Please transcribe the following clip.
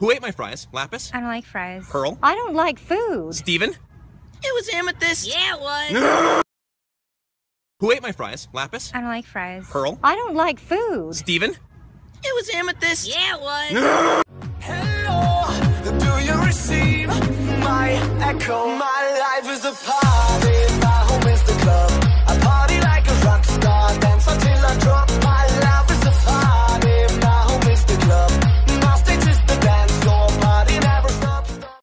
Who ate my fries? Lapis? I don't like fries. Pearl? I don't like food. Steven? It was Amethyst. Yeah, it was. Who ate my fries? Lapis? I don't like fries. Pearl? I don't like food. Steven? It was Amethyst. Yeah, it was. Hello, do you receive my echo? My life is a party.